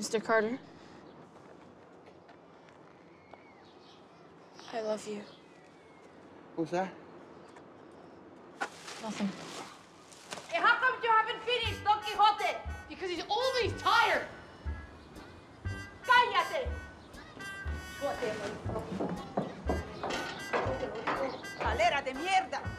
Mr. Carter. I love you. What's that? Nothing. Hey, how come you haven't finished Don Quixote? Because he's always tired. Cállate. Alégrate, mierda.